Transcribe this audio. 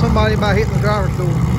somebody by hitting the driver's door.